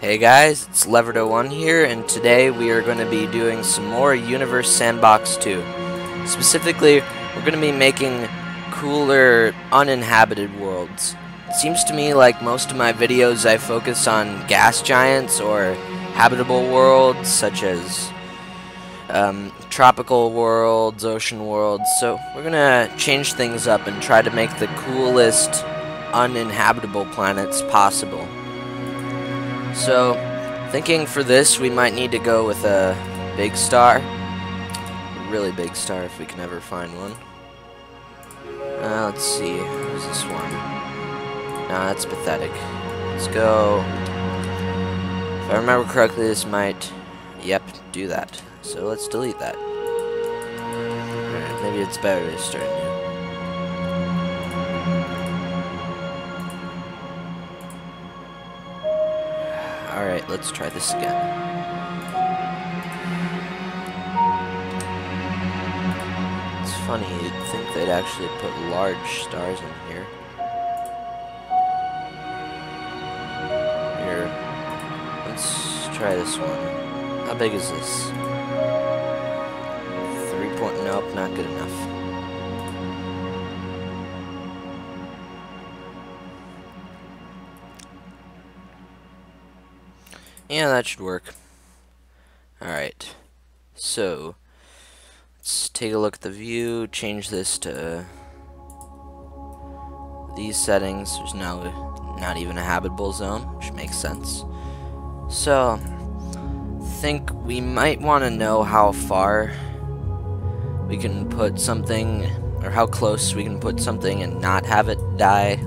Hey guys, it's Leverd01 here, and today we are going to be doing some more Universe Sandbox 2. Specifically, we're going to be making cooler, uninhabited worlds. It seems to me like most of my videos I focus on gas giants or habitable worlds, such as um, tropical worlds, ocean worlds, so we're going to change things up and try to make the coolest, uninhabitable planets possible. So, thinking for this, we might need to go with a big star. A really big star if we can ever find one. Uh, let's see. Who's this one? Nah, that's pathetic. Let's go. If I remember correctly, this might... Yep, do that. So let's delete that. Maybe it's better to start let's try this again. It's funny, you'd think they'd actually put large stars in here. Here. Let's try this one. How big is this? Three point, nope, not good enough. Yeah, that should work. Alright. So, let's take a look at the view, change this to these settings. There's now not even a habitable zone, which makes sense. So, think we might want to know how far we can put something, or how close we can put something and not have it die.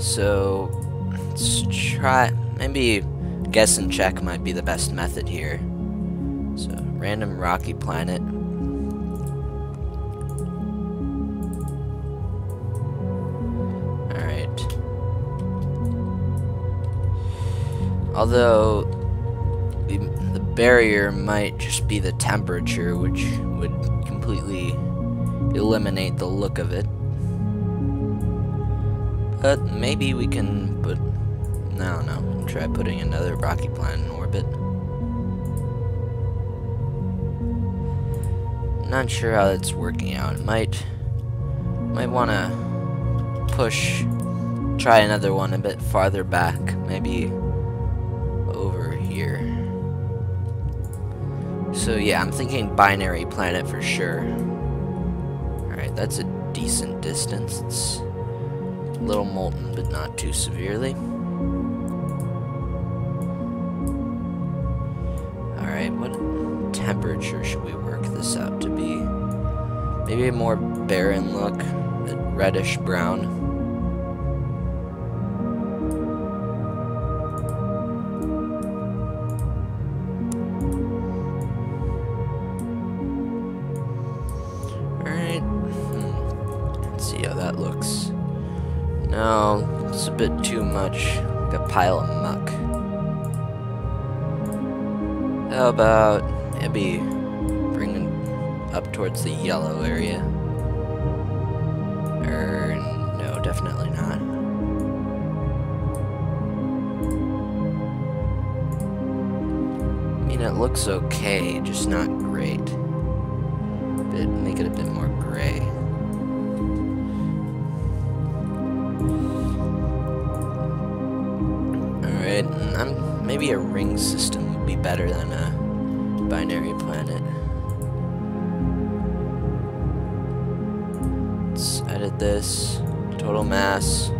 So, let's try, maybe guess and check might be the best method here. So, random rocky planet. Alright. Although, the barrier might just be the temperature, which would completely eliminate the look of it. But maybe we can put... I don't know try putting another rocky planet in orbit. Not sure how that's working out. Might might want to push, try another one a bit farther back, maybe over here. So yeah, I'm thinking binary planet for sure. Alright, that's a decent distance. It's a little molten, but not too severely. Temperature should we work this out to be? Maybe a more barren look, a reddish brown. Alright, hmm, let's see how that looks. No, it's a bit too much, like a pile of muck. How about maybe bringing up towards the yellow area? Er, no, definitely not. I mean, it looks okay, just not great. Bit, make it a bit more gray. Alright, maybe a ring system would be better than a binary planet. Let's edit this. Total mass.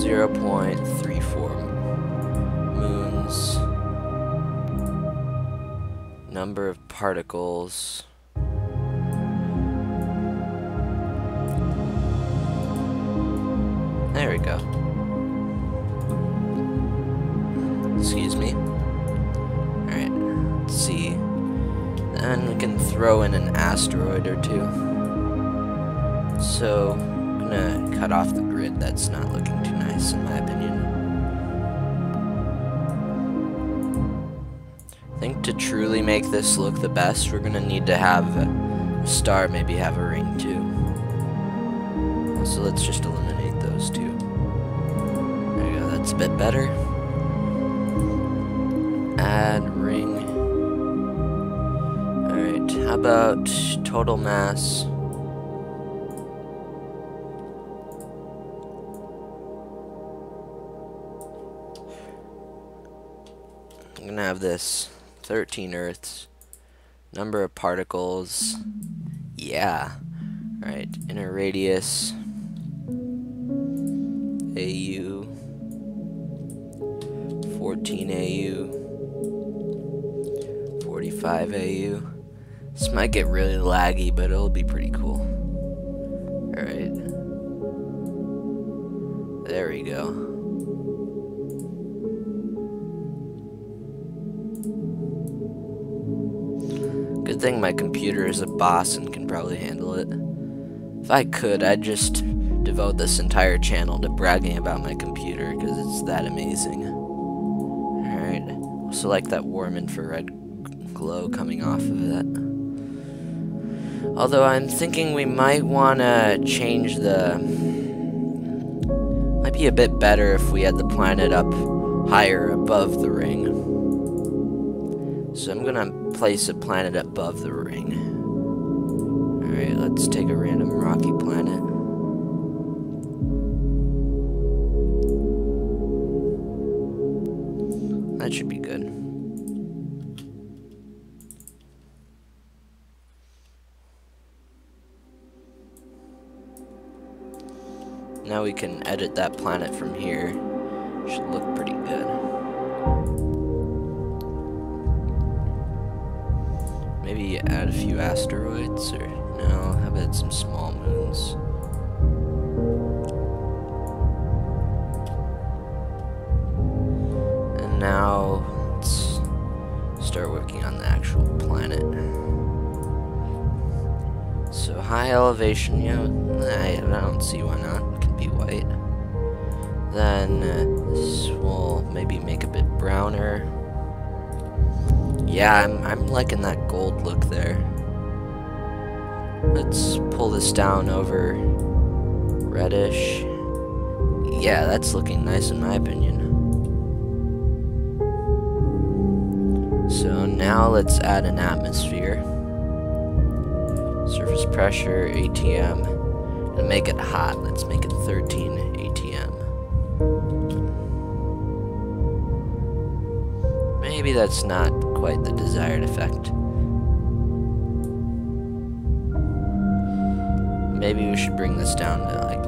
Zero point three four moons. Number of particles. There we go. Throw in an asteroid or two. So, I'm gonna cut off the grid. That's not looking too nice, in my opinion. I think to truly make this look the best, we're gonna need to have a star maybe have a ring too. So let's just eliminate those two. There you go, that's a bit better. Add about total mass? I'm gonna have this 13 Earths. Number of particles. Yeah. Alright, inner radius. AU. 14 AU. 45 AU. This might get really laggy, but it'll be pretty cool. Alright. There we go. Good thing my computer is a boss and can probably handle it. If I could, I'd just devote this entire channel to bragging about my computer because it's that amazing. Alright, also like that warm infrared glow coming off of that. Although I'm thinking we might want to change the... Might be a bit better if we had the planet up higher above the ring. So I'm gonna place a planet above the ring. Alright, let's take a random rocky planet. That should be good. We can edit that planet from here. Should look pretty good. Maybe add a few asteroids, or no, how about some small moons? And now, let's start working on the actual planet. So high elevation, yeah, I, I don't see why not, white. Then uh, this will maybe make a bit browner. Yeah, I'm, I'm liking that gold look there. Let's pull this down over reddish. Yeah, that's looking nice in my opinion. So now let's add an atmosphere. Surface pressure, ATM, make it hot. Let's make it 13 ATM. Maybe that's not quite the desired effect. Maybe we should bring this down to like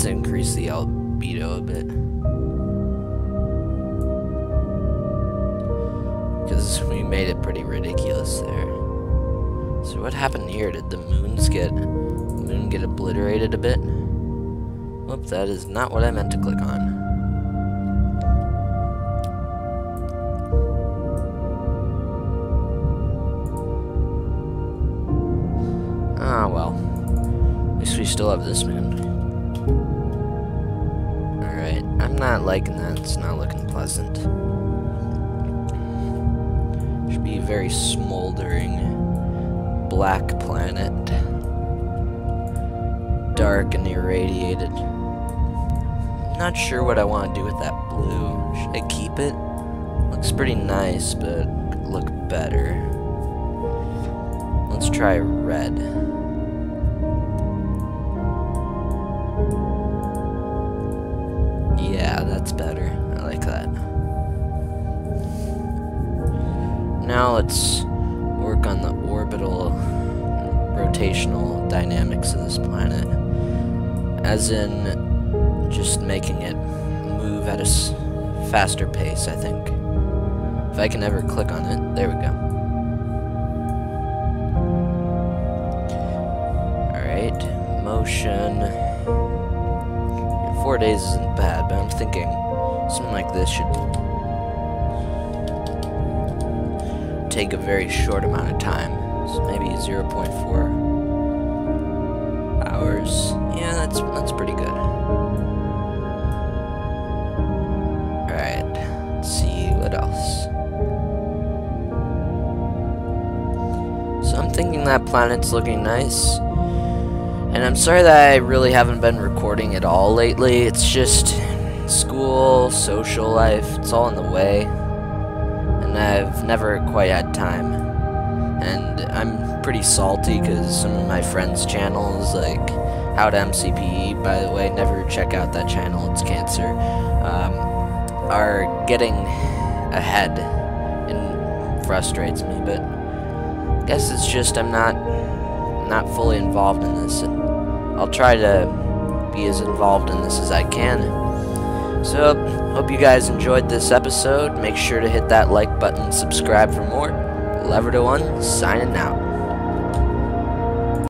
let's increase the albedo a bit. Because we made it pretty ridiculous there. So what happened here? Did the moons get... Moon get obliterated a bit? Whoop, that is not what I meant to click on. Ah, well. At least we still have this moon. Not liking that. It's not looking pleasant. Should be a very smoldering black planet. Dark and irradiated. Not sure what I want to do with that blue. Should I keep it? Looks pretty nice, but look better. Let's try red. That's better. I like that. Now let's work on the orbital rotational dynamics of this planet. As in, just making it move at a faster pace, I think. If I can ever click on it, there we go. Alright, motion four days isn't bad, but I'm thinking something like this should take a very short amount of time. So maybe 0.4 hours. Yeah, that's that's pretty good. Alright, let's see what else. So I'm thinking that planet's looking nice. And I'm sorry that I really haven't been recording at all lately. It's just school, social life, it's all in the way. And I've never quite had time. And I'm pretty salty because some of my friends' channels, like How to MCPE, by the way, never check out that channel, it's cancer, um, are getting ahead and frustrates me, but I guess it's just I'm not not fully involved in this. I'll try to be as involved in this as I can. So, hope you guys enjoyed this episode. Make sure to hit that like button, subscribe for more. Lever to One, signing out.